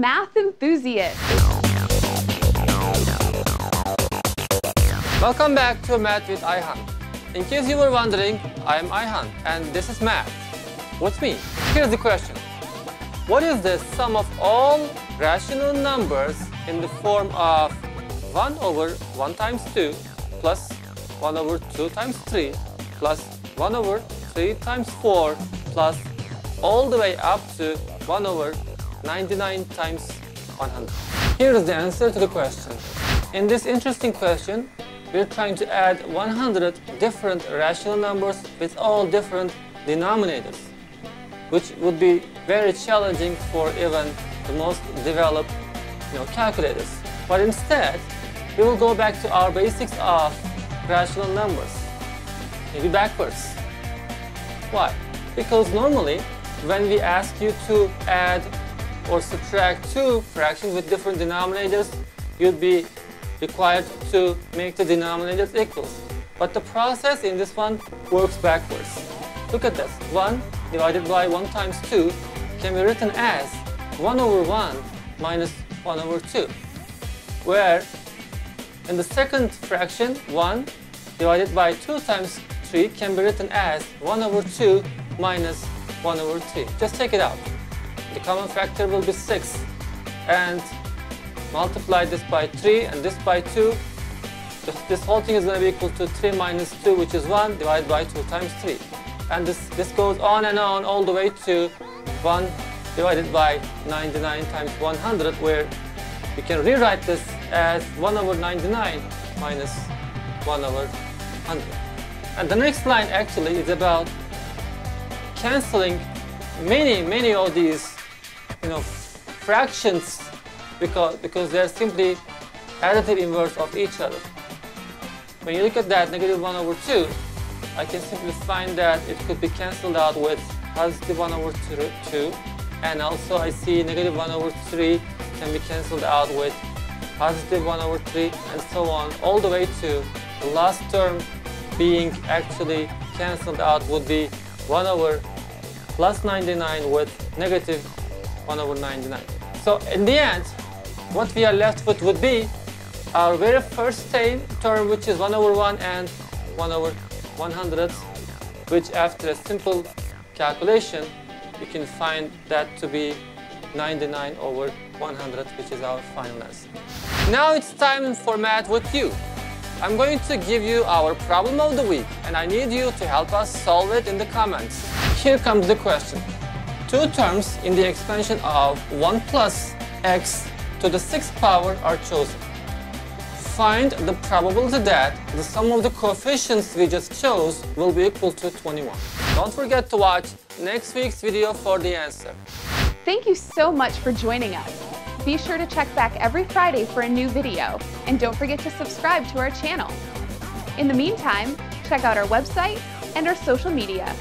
math enthusiast. Welcome back to Math with Ayhan. In case you were wondering, I am Ayhan and this is Math. What's me? Here's the question. What is the sum of all rational numbers in the form of 1 over 1 times 2 plus 1 over 2 times 3 plus 1 over 3 times 4 plus all the way up to 1 over 99 times 100. Here is the answer to the question. In this interesting question, we're trying to add 100 different rational numbers with all different denominators, which would be very challenging for even the most developed you know, calculators. But instead, we will go back to our basics of rational numbers, maybe backwards. Why? Because normally, when we ask you to add or subtract two fractions with different denominators, you'd be required to make the denominators equals. But the process in this one works backwards. Look at this. 1 divided by 1 times 2 can be written as 1 over 1 minus 1 over 2. Where in the second fraction, 1 divided by 2 times 3 can be written as 1 over 2 minus 1 over 3. Just take it out. The common factor will be 6. And multiply this by 3 and this by 2. This whole thing is going to be equal to 3 minus 2, which is 1, divided by 2 times 3. And this, this goes on and on all the way to 1 divided by 99 times 100, where you can rewrite this as 1 over 99 minus 1 over 100. And the next line actually is about canceling many, many of these, know, fractions because, because they're simply additive inverse of each other. When you look at that, negative 1 over 2, I can simply find that it could be cancelled out with positive 1 over 2, and also I see negative 1 over 3 can be cancelled out with positive 1 over 3, and so on, all the way to the last term being actually cancelled out would be 1 over plus 99 with negative 1 over 99. So in the end, what we are left with would be our very first term, which is 1 over 1 and 1 over 100, which after a simple calculation, you can find that to be 99 over 100, which is our final answer. Now it's time for math with you. I'm going to give you our problem of the week, and I need you to help us solve it in the comments. Here comes the question. Two terms in the expansion of 1 plus x to the sixth power are chosen. Find the probability that the sum of the coefficients we just chose will be equal to 21. Don't forget to watch next week's video for the answer. Thank you so much for joining us. Be sure to check back every Friday for a new video, and don't forget to subscribe to our channel. In the meantime, check out our website and our social media.